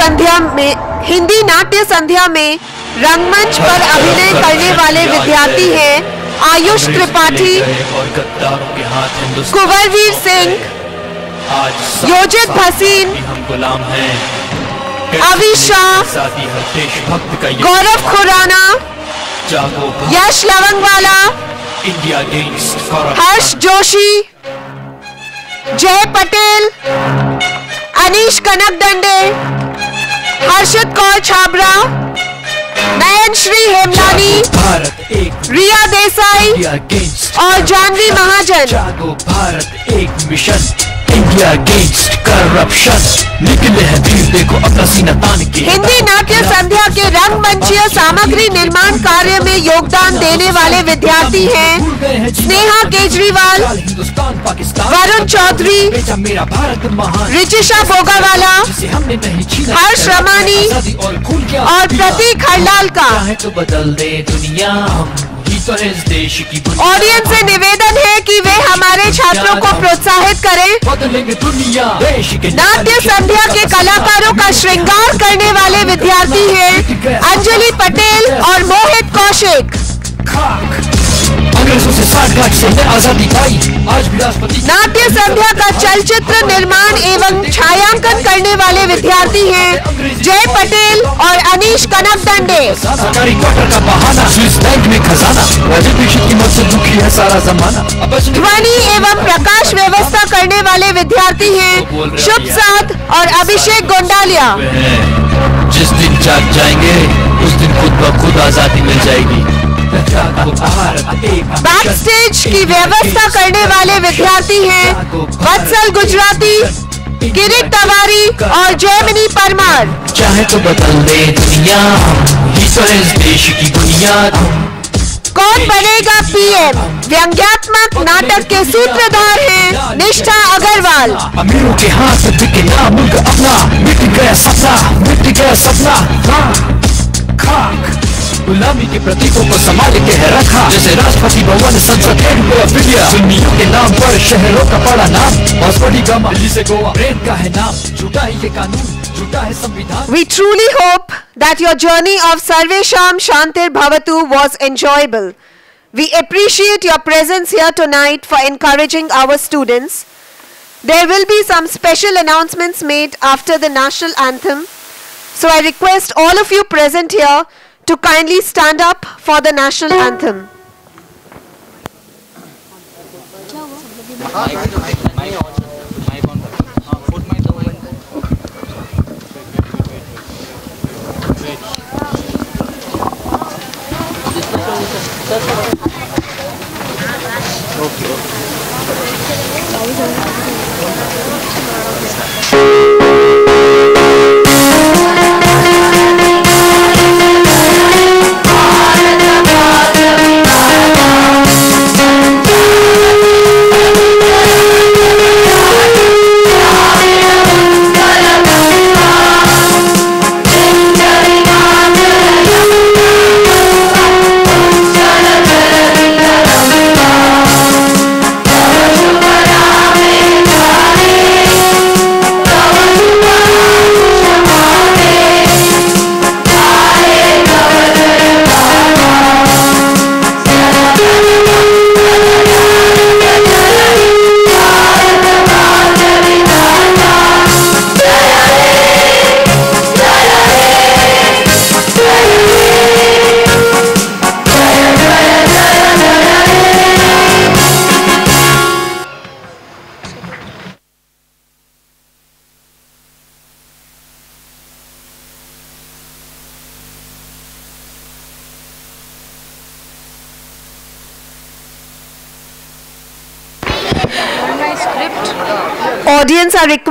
संध्या में हिंदी नाट्य संध्या में रंगमंच पर अभिनय करने वाले विद्यार्थी हैं। आयुष त्रिपाठी कुंवरवीर सिंह योजित भसीन, हैं। शाह, ये गौरव खुराना यश लवंगवाला हर्ष जोशी जय पटेल अनीश कनक दंडे हर्षित कौर छाबरा नयन श्री हेमलानी भारत एक रिया देसाई और जानवी महाजन। जागो भारत एक मिशन इंडिया अगेंस्ट करप्शन निकले हैं देखो अपना सीना तान के। हिंदी नाट्य संध्या के रंग मंचीय सामग्री निर्माण कार्य में योगदान देने वाले विद्यार्थी हैं स्नेहा केजरीवाल वरुण चौधरी, रिचिशा बोगावाला हर्ष रमानी और प्रतीक हरलाल का। ऑडियंस से निवेदन है कि वे हमारे छात्रों को प्रोत्साहित करें। नाट्य संध्या के कलाकारों का श्रृंगार करने वाले विद्यार्थी हैं अंजलि पटेल और मोहित कौशिक। अंग्रेज़ों से साठ गांठ से हमने आज़ादी पाई। आज भी नाट्य संध्या का चलचित्र निर्माण एवं छायांकन करने वाले विद्यार्थी हैं जय पटेल और अनीश कनक दंडे। सरकारी क्वार्टर का बहाना स्विस बैंक में खजाना। राजीव की मौत से दुखी है सारा जमाना। ध्वनि एवं प्रकाश व्यवस्था करने वाले विद्यार्थी हैं शुभ साथ और अभिषेक गोंडालिया। जिस दिन जाग जाएँगे उस दिन खुद ब खुद आज़ादी मिल जाएगी। बैक स्टेज की व्यवस्था करने वाले विद्यार्थी हैं वत्सल गुजराती किरीट तवारी और जयमिनी परमार। चाहे तो बदल दे दुनिया ही तो देश की बुनियाद। कौन बनेगा पीएम? व्यंग्यात्मक नाटक के सूत्रधार हैं निष्ठा अग्रवाल। अमीरों के हाथ अपना मिट गया सपना गुलामी के प्रतीकों को संभाल के है रखा जैसे राष्ट्रपति भवन संसद गेट ऑफ़ सुन्नियों के नाम पर शहरों का बड़ा नाम हॉस्पिटल गमा दिल्ली से गोवा प्रेम का है नाम झूठा है ये कानून झूठा है संविधान We truly hope that your journey of Sarvesham Shantir Bhavatu was enjoyable. We appreciate your presence here tonight for encouraging our students. There will be some special announcements made after the national anthem. So I request all of you present here to kindly stand up for the national anthem. Audience are requested